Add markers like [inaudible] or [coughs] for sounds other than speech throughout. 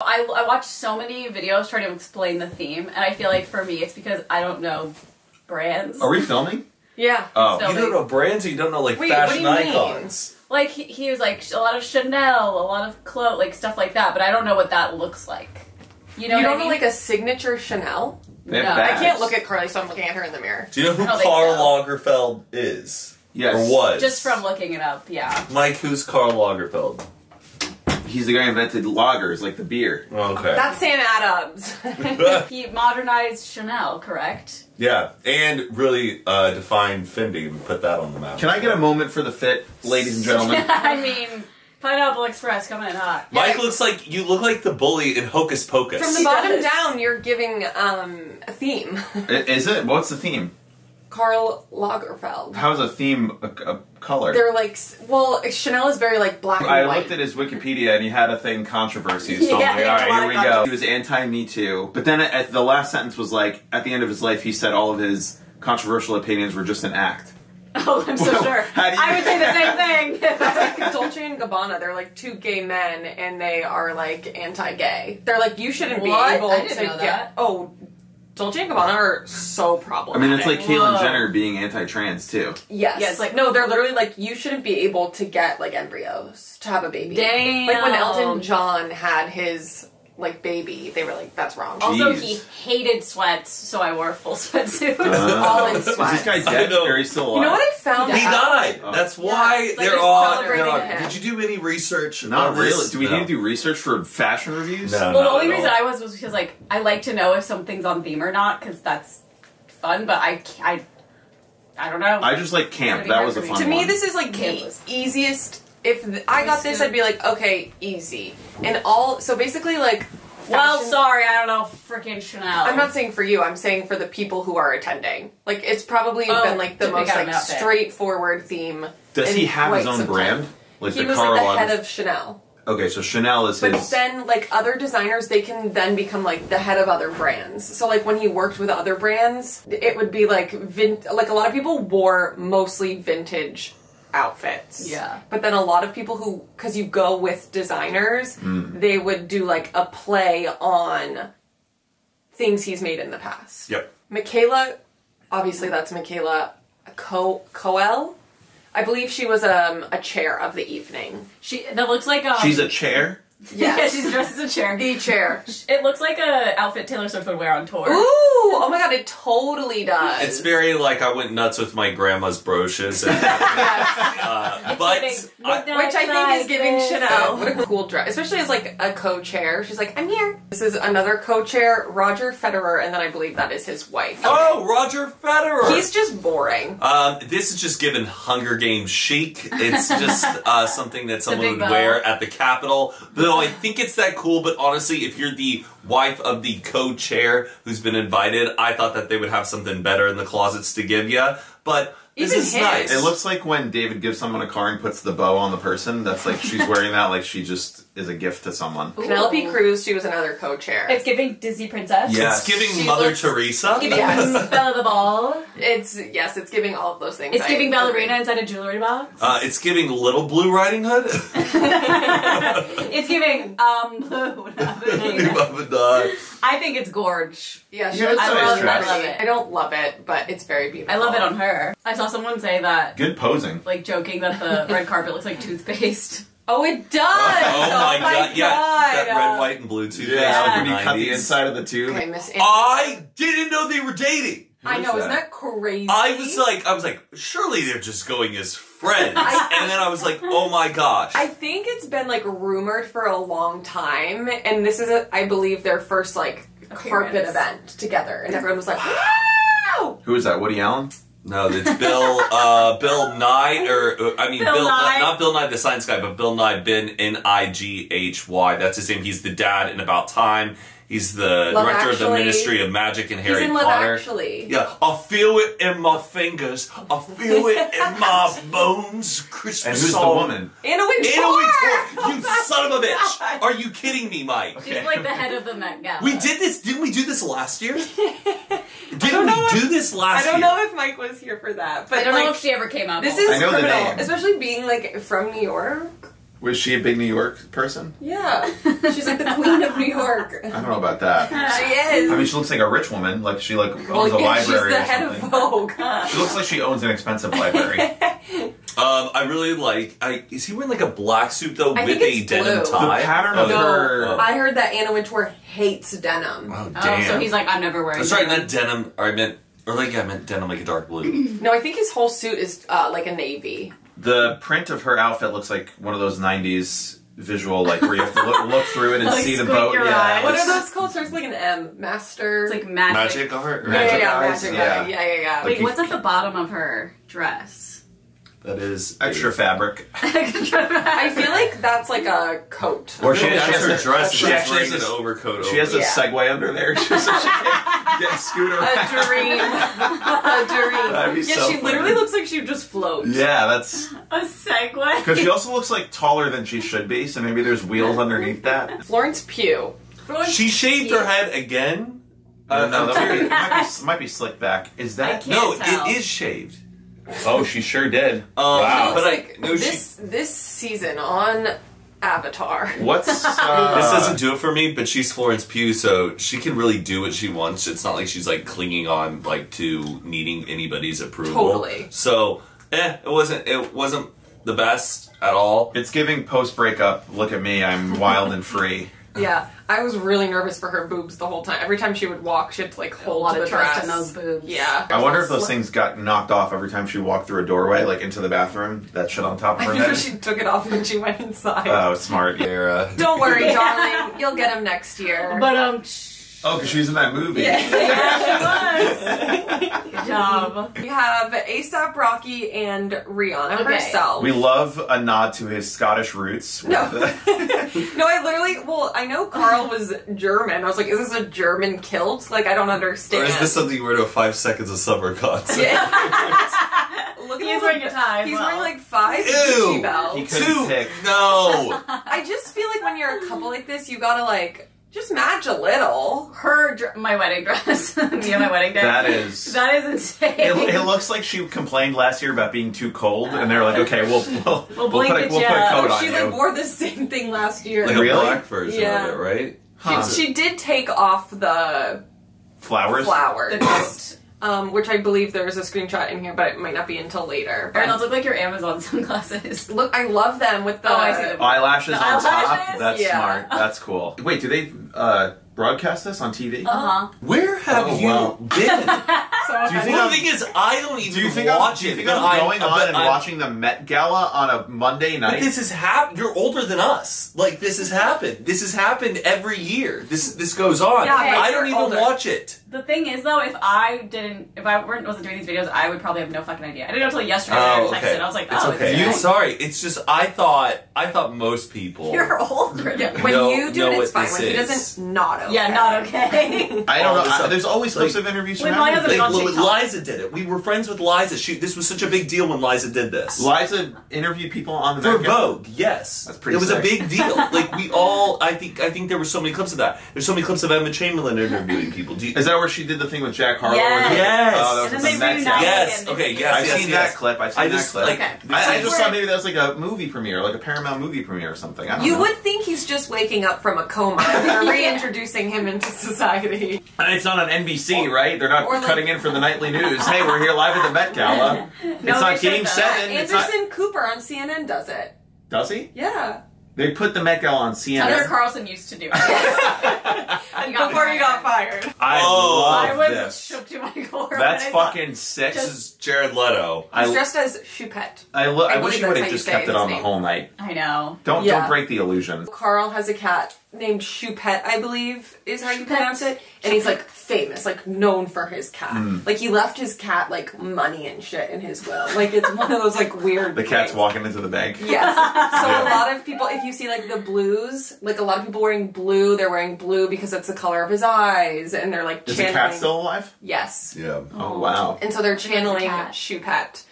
I, I watch so many videos trying to explain the theme, and I feel like for me it's because I don't know brands. Are we filming? Yeah. Oh. So- You don't know brands, or you don't know like Wait, what do fashion you mean? icons. Like he, he was like a lot of Chanel, a lot of clothes, like stuff like that. But I don't know what that looks like. You know, you what don't I know like a signature Chanel? They have No. I can't look at Carly, so I'm looking at her in the mirror. Do you know who I Karl so. Lagerfeld is? Yes. Or was? just from looking it up. Yeah. Mike, who's Karl Lagerfeld? He's the guy who invented lagers, like the beer. Okay. That's Sam Adams. [laughs] [laughs] He modernized Chanel, correct? yeah, and really uh, defined Fendi and put that on the map. Can I get a moment for the fit, ladies and gentlemen? [laughs] I mean, Pineapple Express coming in hot. Mike looks like you look like the bully in Hocus Pocus. From the She bottom does. down, you're giving um, a theme. Is it? What's the theme? Karl Lagerfeld. How is a theme a, a color? They're like, well, Chanel is very like black and I white. looked at his Wikipedia and he had a thing controversy. So Yeah, [laughs] I'm like, all right, here we go. He was anti Me Too, but then at the last sentence was like, at the end of his life, he said all of his controversial opinions were just an act. [laughs] Oh, I'm so Well, sure. how do you- I would say the same thing. [laughs] That's like Dolce and Gabbana. They're like two gay men, and they are like anti-gay. They're like, you shouldn't be able I didn't to know get. Oh, Dolce and Gabbana are so problematic. I mean, it's like Caitlyn Jenner being anti-trans too. Yes. Yeah, it's like- no, they're literally like you shouldn't be able to get like embryos to have a baby. Damn. Like when Elton John had his like baby, they were like, that's wrong. Also, Jeez. he hated sweats, so I wore a full sweatsuit. [laughs] Uh, All in Is this sweats. guy dead know. or is still alive? You know what I found? He out? died. Oh. That's why it's like they're they're on. They're on. him. Did you do any research? Not really. Do we No. need to do research for fashion reviews? No. well, the only reason all. I was was because like I like to know if something's on theme or not because that's fun. But I, I, I don't know. I just like camp. It's That was a for me. fun To me, this is like the Campus. easiest. If th- I got this, I'd be like, okay, easy. And all so basically, like, well, fashion- sorry, I don't know freaking Chanel. I'm not saying for you. I'm saying for the people who are attending. Like, it's probably Oh, been like the to pick most out like outfit. straightforward theme. Does in he have his quite own some brand? time. Like he the was Karl like the Lager- head of Chanel. Okay, so Chanel is But his. then, like other designers, they can then become like the head of other brands. So, like when he worked with other brands, it would be like vin- like a lot of people wore mostly vintage outfits. Yeah. But then a lot of people who, because you go with designers, Hmm. they would do like a play on things he's made in the past. Yep. Michaela, obviously that's Michaela Co- Coel. I believe she was um, a chair of the evening. She that looks like um, She's a chair. [laughs] yeah, she's dressed as a chair. The chair. It looks like a outfit Taylor Swift would wear on tour. Ooh! Oh my god, it totally does. It's very like I went nuts with my grandma's brooches, and, [laughs] uh, but giving I, Which I think is giving slices. Chanel. What a cool dress. Especially as like a co-chair. She's like, I'm here. This is another co-chair, Roger Federer, and then I believe that is his wife. oh, Roger Federer. He's just boring. Um, this is just given Hunger Games chic. It's just [laughs] uh, something that someone would bow. wear at the Capitol. Though I think it's that cool, but honestly, if you're the wife of the co-chair who's been invited, I thought that they would have something better in the closets to give you. But this Even is his. nice. It looks like when David gives someone a car and puts the bow on the person. That's like she's wearing that like she just is a gift to someone. Penelope Cruz, she was another co-chair. It's giving Disney princess. Yes. It's giving She Mother looks- Teresa. Giving Yes. Bella the Ball. It's yes, it's giving all of those things. It's I giving agree. ballerina inside a jewelry box. Uh, it's giving Little Blue Riding Hood. [laughs] [laughs] it's giving um [laughs] blue. not. I think it's gorge. Yeah, she Yeah, looks it's I love, I love it. I don't love it, but it's very beautiful. I love it on her. I saw someone say that, Good posing. like joking that the red carpet looks like toothpaste. Oh, it does. Oh, oh, oh, my god, yeah. That red, white, and blue toothpaste Yeah, from when you cut the inside of the tube. Okay, Miss. Ann- I didn't know they were dating. I know, is isn't that? that crazy? I was like, I was like, surely they're just going as friends. [laughs] and then I was like, oh my gosh. I think it's been like rumored for a long time, and this is, a, I believe, their first like carpet event together, and everyone was like, [gasps] "Wow!" Who is that? Woody Allen? No, it's Bill, uh, Bill Nye, or, uh, I mean, Bill Bill, not, not Bill Nye the science guy, but Bill Nighy, Ben, N-I-G-H-Y. That's his name. He's the dad in About Time. He's the Love director of the Ministry of Magic and He's Harry in Love Potter. Actually. Yeah, I feel it in my fingers. I feel it in [laughs] my bones. Christmas And who's the woman? Anna Wintour. Anna Wintour, you [laughs] oh son of a bitch! Are you kidding me, Mike? She's like the head of the Met Gala. We did this. Didn't we do this last year? [laughs] Didn't don't know we if- do this last year? I don't year? know if Mike was here for that, but I don't like, know if she ever came out. this is I know the criminal, name. especially being like from New York. Was she a big New York person? Yeah, she's like the queen of New York. I don't know about that. [laughs] She is. I mean, she looks like a rich woman. Like she like owns well, a yeah, she's library the or head something. of Vogue. She looks like she owns an expensive library. [laughs] Um, I really like. I is he wearing like a black suit though I with think a it's denim blue. tie? The pattern of Oh, her- oh. I heard that Anna Wintour hates denim. Oh, Oh, damn. so he's like, I'm never wearing. I'm sorry, denim. not denim. Or I meant, or like I meant denim, like a dark blue. No, I think his whole suit is uh, like a navy. The print of her outfit looks like one of those '90s visual, like where you have to look, look through it and [laughs] Like see the boat. your Yeah, eyes. What are those called? Starts like an M. Master. It's like magic. Magic art. yeah, yeah, Magic yeah, eyes? magic Yeah. eye. Yeah, yeah, yeah. Wait, Like what's at the bottom of her dress? That is extra fabric. [laughs] I feel like that's like a coat. Or she, She has, has her dress. She actually has an overcoat. she has over. a Yeah. Segway under there, just [laughs] so she can get [laughs] scooter. A dream. a dream. That'd be yeah, so she funny. literally looks like she just float. Yeah, that's A segue. because she also looks like taller than she should be. So maybe there's wheels underneath that. Florence Pugh. She shaved her head again. Uh, no, that might be, might, be, might be slicked back. Is I that? can't No, tell. it is shaved. Oh, she sure did. Um, wow. But like no, she. this this season on Avatar. What's [laughs] uh, This doesn't do it for me, but she's Florence Pugh, so she can really do what she wants. It's not like she's like clinging on like to needing anybody's approval. Totally. So, eh, it wasn't it wasn't the best at all. It's giving post breakup. Look at me, I'm wild and free. Yeah, I was really nervous for her boobs the whole time. Every time she would walk, she had to like A hold lot to of the trust dress. in those boobs. Yeah. I wonder if those things got knocked off every time she walked through a doorway, like into the bathroom. That shit on top of I her remember head. she took it off when she went inside. Oh, smart. Era. Don't worry, [laughs] darling. You'll get them next year. But um, Oh, because she's in that movie. yeah, she was. Good job. we have ASAP Rocky and Rihanna Okay. herself. We love a nod to his Scottish roots. No. [laughs] no, I literally. Well, I know Karl was German. I was like, is this a German kilt? Like, I don't understand. Or is this something you wear to a five seconds of summer concert? Yeah. [laughs] Look at He's wearing a tie. He's well. wearing like five Ew. Gucci belts. He couldn't Two. pick. No. I just feel like when you're a couple like this, you gotta like just match a little. her dr- my wedding dress. [laughs] Me on my wedding day. That is. that is insane. It, it looks like she complained last year about being too cold, and they're like, "Okay, we'll we'll, We'll put, a, we'll put a you. coat on She you." like wore the same thing last year. Like Really? a black version Yeah. of it, right? Huh. She did take off the Flowers. flowers, the toast. Um, which I believe there's a screenshot in here, but it might not be until later. Erin, But those look like your Amazon [laughs] sunglasses. look, I love them with the. Oh, I see them. Eyelashes The on top. eyelashes? That's Yeah. smart. That's cool. Wait, do they uh, broadcast this on TV? Uh huh. Where have Oh, you wow. been? [laughs] So Do you think well, I'm- the thing is, I don't even Do you think I'm, watch do you it. think but I'm going on and I'm- watching the Met Gala on a Monday But night? this has happened. You're older than us. Like this has happened. This has happened every year. This this goes on. Yeah, but I don't you're even older. watch it. The thing is, though, if I didn't, if I weren't wasn't doing these videos, I would probably have no fucking idea. I didn't know until yesterday. that Oh, I okay. I was like, It's oh, okay. It's You nice. sorry. It's just I thought I thought most people. You're older. Yeah, when know- you do it, it's fine. When he doesn't, not okay. Yeah, not okay. [laughs] I don't know. I- there's always clips Like- of interviews When from Liza. Like, on Li- Liza did it. We were friends with Liza. She, this was such a big deal when Liza did this. Liza interviewed people on the For Met Vogue, yes, That's pretty It was sick. a big deal. [laughs] Like we all, I think, I think there were so many clips of that. There's so many clips of Emma Chamberlain interviewing people. Do you, Is that where she did the thing with Jack Harlow? Yes. Yes. Oh, that was And then they Met reunited. Gala. yes, okay, it's- yes, I've yes, seen yes. that clip. I've seen I that just clip. like. Okay. I, I just thought maybe that was like a movie premiere, like a Paramount movie premiere or something. I don't You know. would think he's just waking up from a coma. They're [laughs] reintroducing him into society. And it's not on NBC, right? They're not like- cutting in for the nightly news. Hey, we're here live at the Met Gala. [laughs] it's they not Game though. Seven. It's Anderson not. Cooper on CNN does it. Does he? Yeah. They put the Met Gala on CNN. Tucker Carlson used to do it. [laughs] And got Before he got fired. fired. I Oh. I love was this. shook to my core. That's fucking sick. This is Jared Leto. He's I, dressed as Choupette. I, lo- I, I wish he would have just kept it his on the whole night. I know. Don't Yeah. don't break the illusion. Karl has a cat named Choupette, I believe is how you Choupette. pronounce it. And he's like famous, like known for his cat. Hmm. Like he left his cat like money and shit in his will. Like it's one of those like weird The cat's things. walking into the bank. Yes. So Yeah. a lot of people, if you see like the blues, like a lot of people wearing blue, they're wearing blue because it's the color of his eyes, and they're like Is the channeling. cat still alive? Yes. Yeah. Oh wow. And so they're channeling cat. Choupette.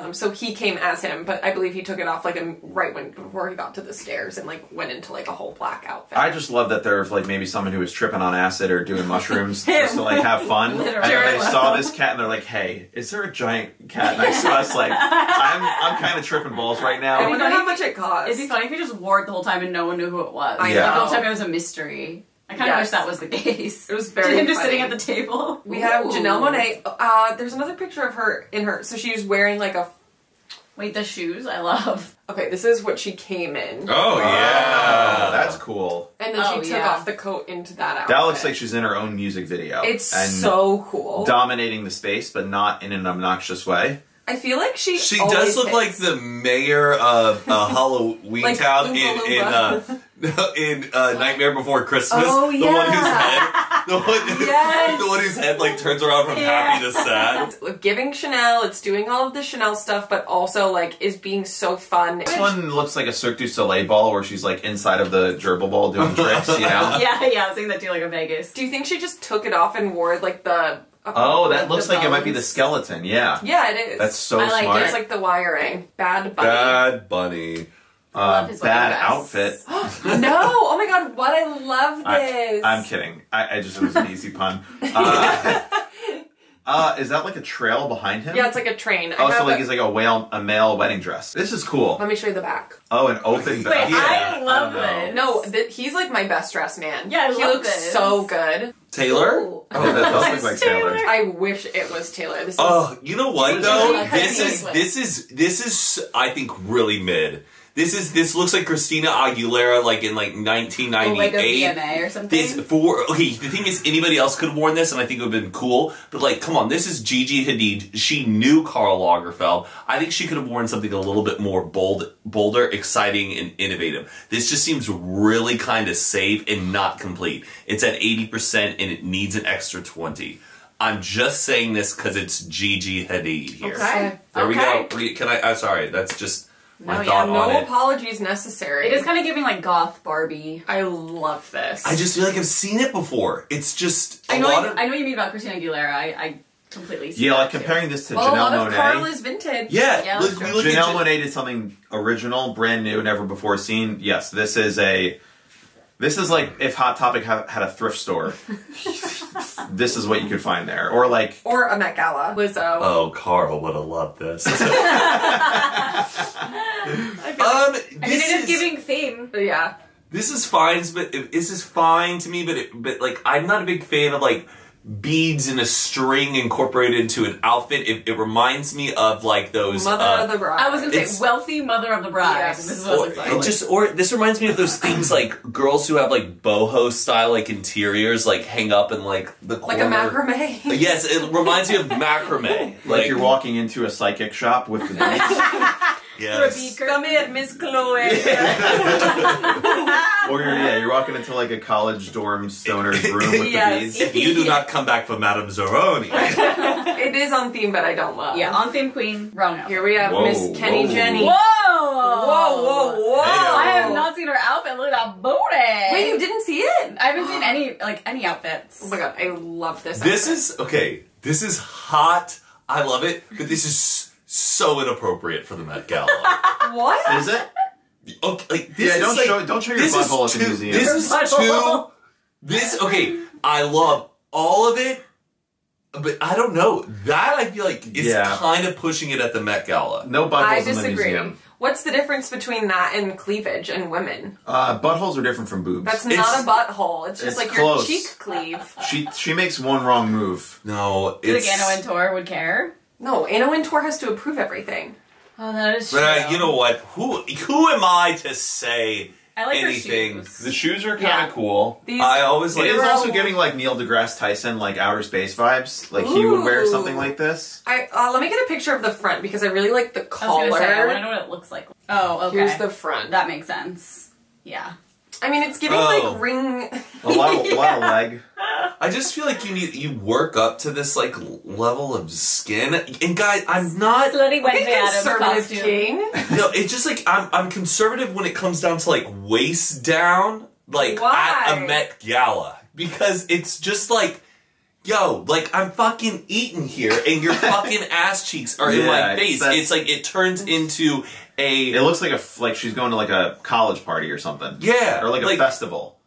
Um, so he came as him, but I believe he took it off like a, right when before he got to the stairs and like went into like a whole black outfit. I just love that there's like maybe someone who was tripping on acid or doing mushrooms [laughs] just to like have fun. [laughs] And then they saw this cat and they're like, "Hey, is there a giant cat next to us?" Like, I'm I'm kind of tripping balls right now. I now. wonder how much it cost. It'd be funny if he just wore it the whole time and no one knew who it was. I Yeah. Like, the whole time it was a mystery. I kind of Yes. wish that was the case. It was [laughs] very Did him just sitting at the table. We have Janelle Monáe. Uh, there's another picture of her in her. So she was wearing like a. Wait, the shoes I love. Okay, this is what she came in, Oh Oh, yeah, that's cool. and then Oh, she took yeah. off the coat into that outfit. That looks like she's in her own music video. it's and so cool. dominating the space, but not in an obnoxious way. I feel like she. She does look hits. like the mayor of uh, Halloween [laughs] Like Town in in uh, in uh, [laughs] Nightmare Before Christmas. Oh, the one whose yeah. head, [laughs] the one, Yes. the one whose head like turns around from happy to sad. It's giving Chanel. It's doing all of the Chanel stuff, but also like is being so fun. This one looks like a Cirque du Soleil ball where she's like inside of the gerbil ball doing tricks, you know? Yeah, yeah, I was thinking that too, like a Vegas. Do you think she just took it off and wore like the? Oh, that looks like it might be the skeleton, yeah. Yeah, it is. That's so I like smart. it. It's like the wiring. Bad bunny. Bad bunny. uh, bad outfit. [gasps] no! Oh my god! What I love [laughs] I, this. I'm kidding. I, I just, it was an easy pun. Uh, [laughs] uh, is that like a trail behind him? Yeah, it's like a train. Oh, have so like a- he's like a whale, a male wedding dress. This is cool. Let me show you the back. Oh, an open Wait, back. I love don't this. No, th- he's like my best dressed man. Yeah, I he love looks this. so good. Taylor. Ooh. Oh, that does look [laughs] like It's Taylor. I wish it was Taylor. This is Oh, you know what though? This is this is this is I think really mid. This is this looks like Christina Aguilera like in like Or like a 1998. VMA or something. This for okay. The thing is, anybody else could have worn this, and I think it would have been cool. But like, come on, this is Gigi Hadid. She knew Karl Lagerfeld. I think she could have worn something a little bit more bold, bolder, exciting, and innovative. This just seems really kind of safe and not complete. It's at eighty percent, and it needs an extra twenty. I'm just saying this because it's Gigi Hadid here. Okay. There we go. Can I? I'm sorry. That's just my No, yeah, no apologies necessary. it is kind of giving like goth Barbie. I love this. I just feel like I've seen it before. It's just a I know. lot You, of I know you mean about Christina Aguilera. I, I completely. See Yeah, that like too. comparing this to well, a lot Janelle of Monáe. Karl is vintage. Yeah, Yeah, look, that's we true. look at Janelle Jan- Monáe did something original, brand new, never before seen. Yes, this is a. This is like if Hot Topic had, had a thrift store. [laughs] this is what you could find there, or like Or a Met Gala. Lizzo. Oh, Karl would have loved this. [laughs] [laughs] um, I mean, it is is giving theme. yeah. this is fine, but this is fine to me. But it, but like, I'm not a big fan of like beads in a string incorporated into an outfit. It, it reminds me of like those. Mother uh, of the Bride. I was gonna say wealthy mother of the bride. Yes. This is what or, it looks it just or this reminds me of those things like girls who have like boho style like interiors like hang up in like the like a macrame. Yes, it reminds me of macrame. [laughs] like you're walking into a psychic shop with the beads, [laughs] yes. Come here, Miss Chloe. or you're yeah, you're walking into like a college dorm stoner's [laughs] room with Yes. the beads. If you do not come back for Madame Zeroni, [laughs] it is on theme, but I don't love. yeah, on theme queen. Wrong outfit. Here we have Whoa, Miss Kenny whoa. Jenny. Whoa! Whoa, whoa, whoa! Hey-o. I have not seen her outfit. Look at that booty. Wait, you didn't see it? I haven't seen any like any outfits. Oh my god, I love this. this outfit. is okay. This is hot. I love it, but this is so inappropriate for the Met Gala. [laughs] what? Is it? Okay, like this Yeah, don't like- show- don't show your this is butthole at the too- museum. This Your is butthole. too. This okay. I love all of it, but I don't know that. I feel like is Yeah. kind of pushing it at the Met Gala. No I buttholes in the disagree. museum. What's the difference between that and cleavage and women? Uh, buttholes are different from boobs. That's It's- not a butthole. It's just it's like close. your cheek cleave. she she makes one wrong move. No, Do you it's think Anna Wintour would care? No, Anna Wintour has to approve everything. Oh, that is true. But uh, you know what? Who who am I to say I like anything? her shoes. The shoes are kind Yeah. of cool. These I always like. is They're also giving like Neil deGrasse Tyson like outer space vibes. Like he would wear something like this. I uh, let me get a picture of the front because I really like the I collar. gonna I want to know what it looks like. Oh, okay. Here's the front. that makes sense. Yeah. I mean, it's giving Oh. like ring. A lot of, a lot of [laughs] leg. I just feel like you need you work up to this like level of skin. And guys, I'm not. Slutty Wednesday Addams conservative costume. king. No, it's just like I'm I'm conservative when it comes down to like waist down, like Why? at a Met Gala because it's just like yo, like I'm fucking eating here, and your [laughs] fucking ass cheeks are in my face. that's- It's like it turns into a It looks like a f- like she's going to like a college party or something. Yeah, or like a like- festival.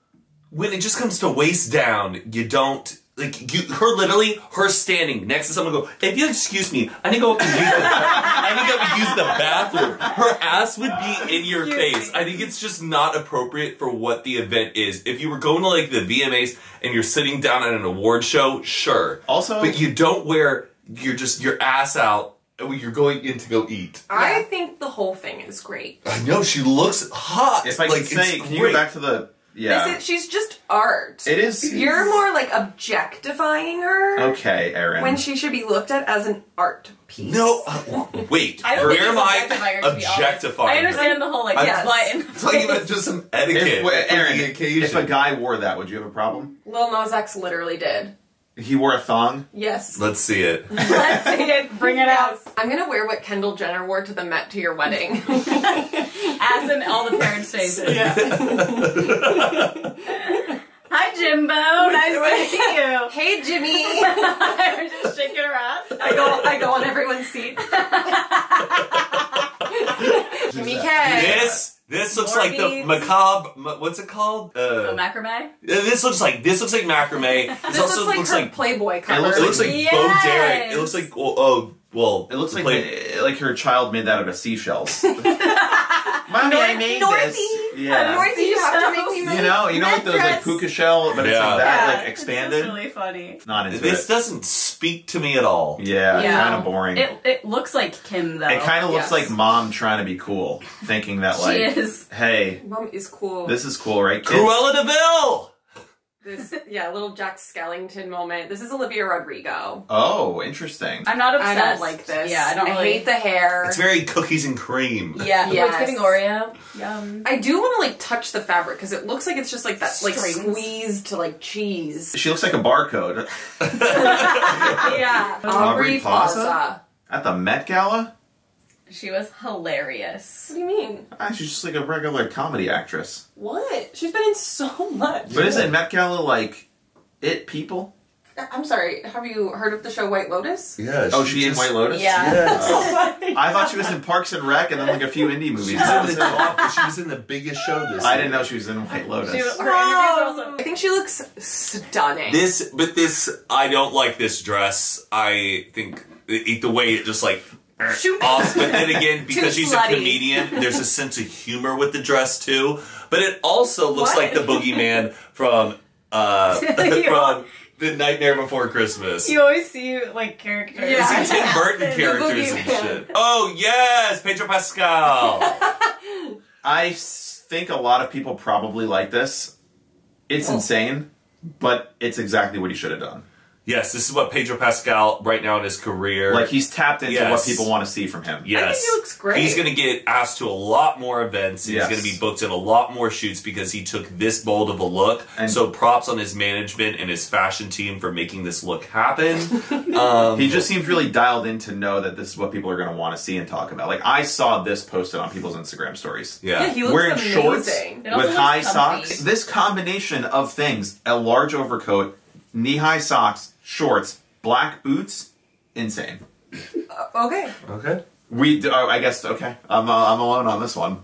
when it just comes to waist down, you don't like you. Her literally, her standing next to someone. Go, if you excuse me, I think I would use the. I think I would use the bathroom. Her ass would be in your Excuse face. me. I think it's just not appropriate for what the event is. If you were going to like the VMAs and you're sitting down at an award show, sure. Also- but you don't wear. You're just your ass out. When You're going in to go eat. I Yeah. think the whole thing is great. I know she looks hot. If I like, can say, can you go back to the yeah? Is she's just art. it is You're more like objectifying her okay, Erin. when she should be looked at as an art piece. No, uh, wait. [laughs] I don't where am it's I objectifying her, to be honest. I understand the whole like I'm yes. [laughs] talking about just some etiquette if, Erin, if a guy wore that, would you have a problem? Lil Nas X literally did. He wore a thong. Yes. Let's see it. [laughs] Let's see it. Bring it out. I'm gonna wear what Kendall Jenner wore to the Met to your wedding. [laughs] As in all the parents' faces. Yeah. [laughs] Hi, Jimbo. Nice to see you. hey Jimmy! I was just shaking her ass. I go I go on everyone's seat. Jimmy K. This this looks More like the macabre. What's it called? Uh, macrame? this looks like this looks like macrame. [laughs] This, This also looks like looks her like Playboy cover. looks it looks like Bo Yes. Derek. It looks like oh, oh well. It looks like play- the- like her child made that out of seashells. [laughs] Mommy, I made Northy. this. Yeah. Northy, you have to make me You know, you know like those like puka shell, but it's Yeah. like that, Yeah, like it's expanded. just really funny. Not into this it. doesn't speak to me at all. Yeah, Yeah. kind of boring. It, It, it looks like Kim though. It kind of looks Yes. like mom trying to be cool, thinking that she like, is. hey, Mom is cool. this is cool, right? Kids? Cruella de Vil. This yeah, little Jack Skellington moment. This is Olivia Rodrigo. Oh, interesting. I'm not I don't like this. Yeah, I don't I really. hate the hair. It's very cookies and cream. Yeah, Yes. it's giving Oreo. Yum. I do want to like touch the fabric because it looks like it's just like that, like Strings. squeezed to like cheese. She looks like a barcode [laughs] yeah, Aubrey Aubrey Plaza? Plaza. at the Met Gala. She was hilarious. What do you mean? Ah, she's just like a regular comedy actress. What? She's been in so much. But isn't Met Gala like it people? I'm sorry. Have you heard of the show White Lotus? Yeah. Oh, she in White Lotus? Yeah. Yes. [laughs] I thought she was in Parks and Rec and then like a few indie movies. She was, in the she was in the biggest show this I year. didn't know she was in White Lotus. She was- her interviews also. I think she looks stunning. This, but this, I don't like this dress. I think the, the way it just like [laughs] Shoot. off. But then again, [laughs] because Too she's a comedian, there's a sense of humor with the dress too. But it also looks What? like the boogeyman from uh, [laughs] from the Nightmare Before Christmas. You always see like characters. Yeah. See Tim Burton characters and shit. Oh yes, Pedro Pascal. I think a lot of people probably like this. It's insane, but it's exactly what he should have done. Yes, this is what Pedro Pascal right now in his career. Like he's tapped into Yes. what people want to see from him. Yes. I think he looks great. He's going to get asked to a lot more events. Yes. He's going to be booked in a lot more shoots because he took this bold of a look. And- so props on his management and his fashion team for making this look happen. [laughs] um, He just seems really dialed in to know that this is what people are going to want to see and talk about. Like I saw this posted on people's Instagram stories. yeah. yeah, he looks Wearing amazing. shorts with high comfy. socks. This combination of things: a large overcoat, knee-high socks, shorts, black boots, insane. Okay. okay. We, oh, I guess, okay. I'm, uh, I'm alone on this one.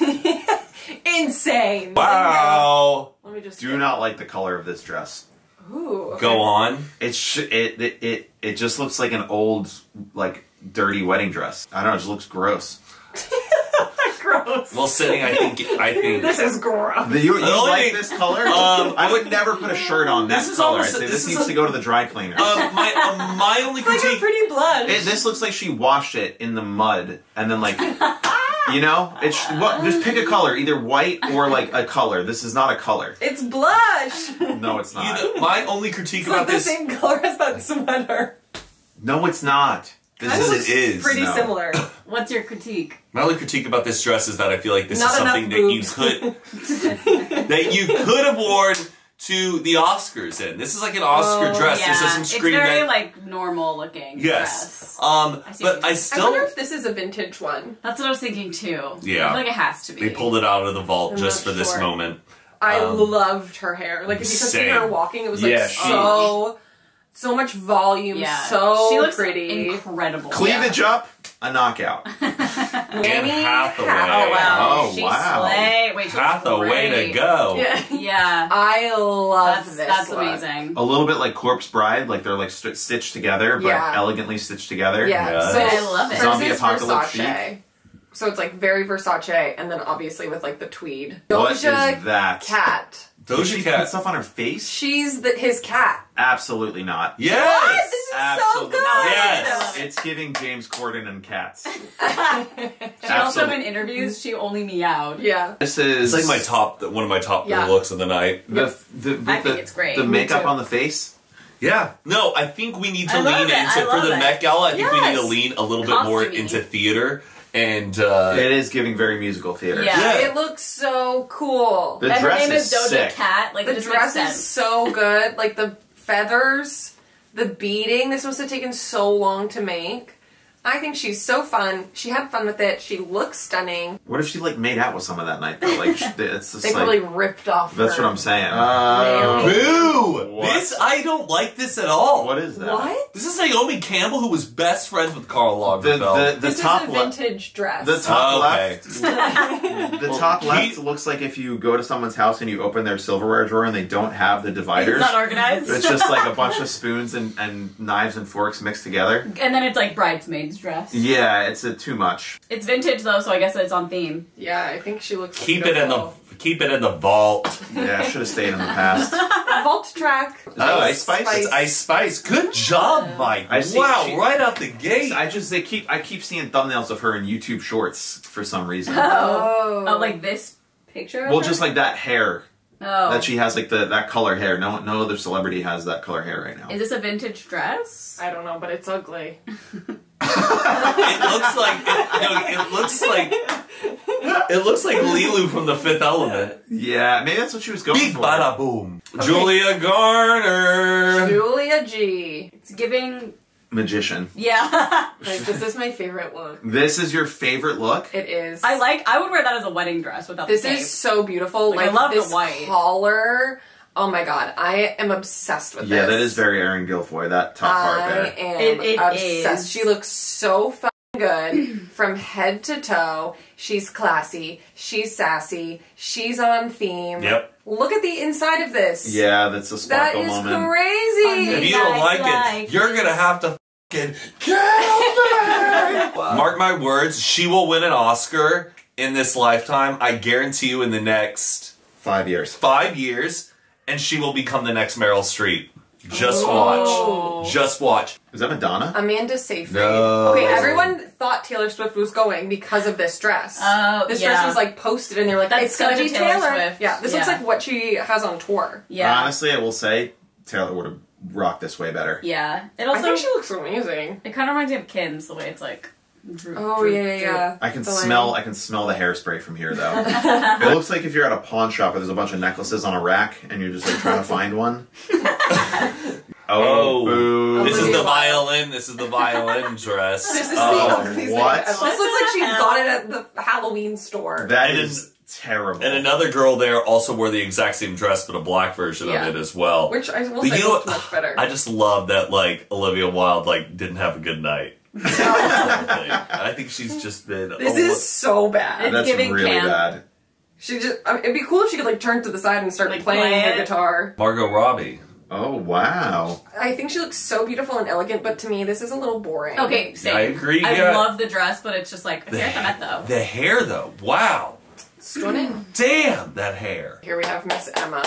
[laughs] Insane. Wow. Let me just Do not like the color of this dress. Ooh. okay. Go on. It sh- it, it it it just looks like an old like dirty wedding dress. I don't know. It just looks gross. Gross. Well, sitting, I think, I think. [laughs] This is gross. The, you you like thing- this color? Um, I would never put a shirt on that This is color. almost- I'd say this this, needs a- to go to the dry cleaner. Um, my uh, my only It's like a pretty blush. It, this looks like she washed it in the mud and then like, you know, it's what. Just pick a color, either white or like a color. This is not a color. it's blush. No, it's You not. know, my only critique It's about like the this. same color as that sweater. No, it's not. This Yes, is it is. Pretty no. similar. [coughs] What's your critique? My only critique about this dress is that I feel like this Not is something enough that you could [laughs] that you could have worn to the Oscars in. This is like an Oscar Oh, dress. yeah, This doesn't it's very that. like normal looking. yes. dress. Um, I see but I mean. I still wonder if this is a vintage one. That's what I was thinking too. Yeah. I feel like it has to be. they pulled it out of the vault I'm just not for this moment. I Um, loved her hair. Like if you could see her walking, it was like Yeah, she- so So much volume, Yeah, so she looks pretty. incredible. Cleavage up, a knockout. [laughs] Anne Hathaway. Oh wow, Oh, she wow. slay. Wait, she Hathaway great. to go. Yeah. Yeah, I love that's this. that's look. amazing. A little bit like Corpse Bride, like they're like st- stitched together, but Yeah. elegantly stitched together. Yeah, Yeah. so I love it. Zombie is apocalypse Versace. So it's like very Versace, and then obviously with like the tweed. What is Doja that? Cat. Did she Doja put stuff on her face? She's the, his cat. Absolutely not. Yes. What? This is so good. Yes. It's giving James Corden and cats. [laughs] She also in interviews she only meowed. Yeah. This is It's like my top, one of my top Yeah. looks of the night. the the, with I think the, it's great. The makeup on the face. Yeah. No, I think we need to I love lean it. Into for the it. Met Gala. I think we need to lean a little bit more into theater and uh, It is giving very musical theater. Yeah. Yeah. It looks so cool. The and her dress name is, is Doja sick. Cat. Like the it just dress makes is so good. Like the feathers, the beading. This must have taken so long to make. I think she's so fun. She had fun with it. She looks stunning. What if she like made out with someone that night though? Like [laughs] sh- it's just They like probably ripped off. that's her. what I'm saying. Uh, Boo! What? This I don't like this at all. what is that? What? This is Naomi Campbell who was best friends with Karl The Lagerfeld. the, the this top is a left. vintage dress. The top Oh, okay. left. [laughs] the top he- left looks like if you go to someone's house and you open their silverware drawer and they don't have the dividers. It's not organized. It's just like a bunch of spoons and, and knives and forks mixed together. and then it's like bridesmaid's dress. Yeah, it's a too much. It's vintage though, so I guess it's on theme. yeah, I think she looks. keep it in the keep it in the vault. Yeah, should have stayed in the past. [laughs] vault track. Oh, Ice Spice? Spice. It's Ice Spice. Good job, Mike. I see- wow, she- right out the gate. I just they keep I keep seeing thumbnails of her in YouTube Shorts for some reason. Oh. Oh. Oh, like this picture? of Well, her? just like that hair oh. that she has, like the that color hair. No no other celebrity has that color hair right now. Is this a vintage dress? I don't know, but it's ugly. [laughs] it looks like it, no, it looks like it looks like Leeloo from The Fifth Element. Yeah, maybe that's what she was going Big for. bada boom. Julia Garner. Julia G. It's giving. Magician. Yeah. [laughs] Like, this is my favorite look. This is your favorite look? It is. I like. I would wear that as a wedding dress without This the is so beautiful. Like, Like, I love the this white. collar. Oh my god, I am obsessed with Yeah, this. that is very Erin Gilfoy. That top part there. I am It- it obsessed. is. She looks so fucking good [clears throat] from head to toe. She's classy. She's sassy. She's on theme. Yep. Look at the inside of this. Yeah, that's a That sparkle is moment. crazy. If you don't like, like it, you're gonna have to fucking kill me. [laughs] Mark my words, she will win an Oscar in this lifetime. I guarantee you, in the next Five years. five years, and she will become the next Meryl Streep. Just Oh. watch. Just watch. Is that Madonna? Amanda Seyfried. No. Okay, everyone thought Taylor Swift was going because of this dress. Oh, this yeah. dress was like posted, and they were like, That's "It's gonna be Taylor Taylor." Swift. Yeah, this looks like what she has on tour. Yeah. Honestly, I will say Taylor would have rocked this way better. Yeah. It also, I also. think she looks amazing. it kind of reminds me of Kim's the way it's like. Droop, Oh droop, yeah, yeah, droop. yeah. I can The smell. line. I can smell the hairspray from here, though. [laughs] it looks like if you're at a pawn shop where there's a bunch of necklaces on a rack, and you're just like trying to find one. [laughs] Oh. oh. boo. This is oh, the violin. This is the violin dress. This is Oh. the what? This looks like she got it at the Halloween store. That is is terrible. And another girl there also wore the exact same dress, but a black version Yeah. of it as well. Which I will But say you know looks much better. I just love that like Olivia Wilde like didn't have a good night. [laughs] I think she's just been. this oh, is so bad. It's That's giving really camp. bad. She just. I mean, it'd be cool if she could like turn to the side and start Like, playing play her guitar. Margot Robbie. Oh wow. I think she looks so beautiful and elegant, but to me, this is a little boring. Okay, same. I agree, I yeah. love the dress, but it's just like the, feel like though. The hair though, wow, Stunning. Mm-hmm. damn that hair. Here we have Miss Emma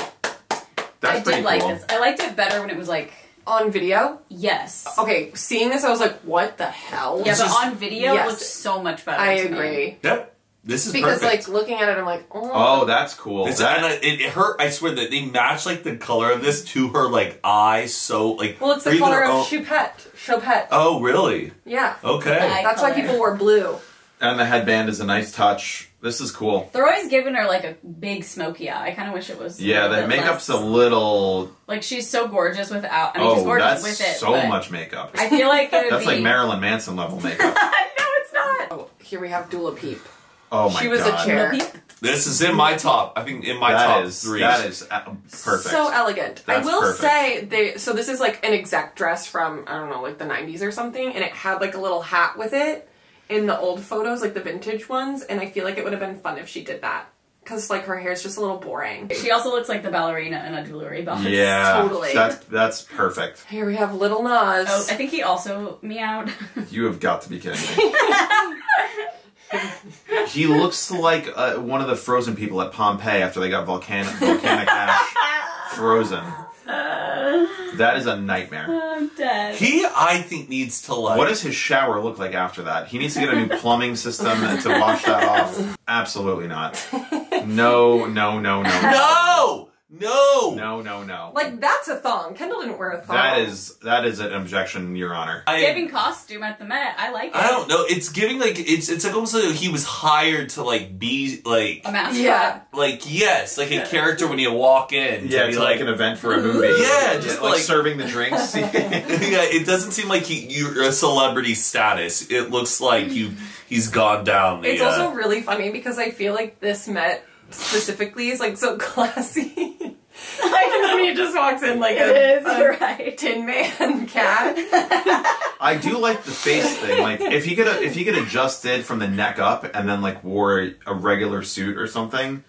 That's I pretty did like this. I liked it better when it was like on video. yes. Okay, seeing this, I was like, "What the hell?" Yeah, This but is- on video Yes. it looks so much better. I to me. agree Yep, this is because perfect. like looking at it, I'm like, "Oh, Oh, that's cool. It's, That- and I, it, it hurt. I swear that they match like the color of this to her like eye. So like, well, it's or the color her of own- Choupette. Choupette. Oh, really? yeah, Okay. Eye that's why people wear blue. and the headband is a nice touch. This is cool. They're always giving her like a big smoky eye. I kind of wish it was. Yeah, little the bit makeup's less- a little. like she's so gorgeous without. I mean, she's Oh, gorgeous that's with it. so much makeup. I feel like it would That's be. like Marilyn Manson level [laughs] makeup. no, it's not. Oh, here we have Dua Lipa. Oh my god. she was god. a chair. This is in my top. I think in my That top is three. that is uh, perfect. So elegant. That's I will perfect. say they so this is like an exact dress from I don't know like the 90s or something and it had like a little hat with it in the old photos like the vintage ones and I feel like it would have been fun if she did that cuz like her hair's just a little boring. She also looks like the ballerina in a jewelry box. yeah, [laughs] totally. That's that's perfect. Here we have little Nas. Oh, I think he also meowed. [laughs] You have got to be kidding me. [laughs] he looks like uh, one of the frozen people at Pompeii after they got volcanic volcanic ash frozen. [laughs] That is a nightmare. I'm dead. he, I think, needs to like. What does his shower look like after that? He needs to get a new [laughs] plumbing system to wash that off. Absolutely not. [laughs] No, no, no, no, No, no, no, no, no. like that's a thong. Kendall didn't wear a thong. That is that is an objection, Your Honor. I, Giving costume at the Met. I like it. I don't know. It's giving like it's it's like almost like he was hired to like be like A mascot. Yeah. like yes, like a character when you walk in. Yeah, to it's be like an event for a movie. Yeah, just like, like- serving the drinks. [laughs] [laughs] yeah, it doesn't seem like he, you're a celebrity status. It looks like you he's gone down the. It's uh, also really funny because I feel like this Met specifically is like so [laughs] classy. like and then he just walks in like It a, is. a [laughs] right. Tin Man [laughs] cat. I do like the face thing. Like if he could if he could adjust it from the neck up and then like wore a regular suit or something,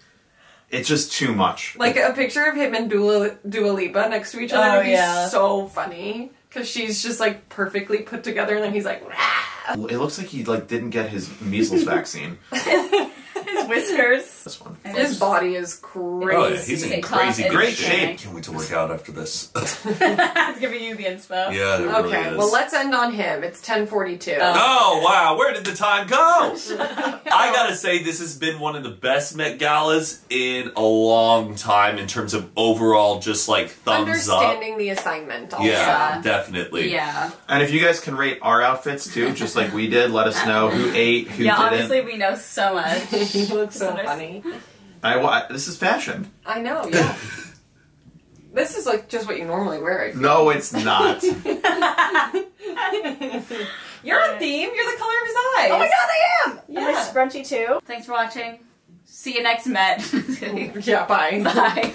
it's just too much. Like a picture of him and Dua, Dua Lipa next to each other Oh, would be yeah. so funny. Because she's just like perfectly put together and then he's like, "Rah." It looks like he like didn't get his measles vaccine. His whiskers. This one. And his body is crazy. Oh, yeah, he's in Say crazy great is shape. Can't wait to work out after this. [laughs] [laughs] it's giving you the inspo. yeah, it really Okay, is. well let's end on him. It's 1042. Oh. Oh wow, where did the time go? [laughs] I gotta say, this has been one of the best Met Galas in a long time in terms of overall, just like thumbs up. Understanding the assignment also. Yeah, Yeah. definitely. Yeah. And if you guys can rate our outfits too, just like we did, let us know who ate, who yeah, didn't. obviously we know so much. he looks so funny. I, wa- this is fashion. I know, yeah. [laughs] this is like just what you normally wear, I feel. No, it's not. [laughs] You're on theme. You're the color of his eyes. Oh my god, I am! Yeah. And my scrunchy too. Thanks for watching. See you next Met. [laughs] Yeah, bye. Bye.